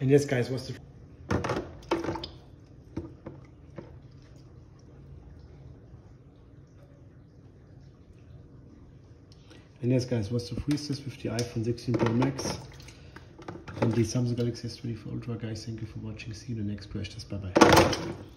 And yes, guys, what's the And yes, guys, what's the free stuff with the iPhone 16 Pro Max and the Samsung Galaxy S24 Ultra. Guys, thank you for watching. See you in the next questions. Bye bye.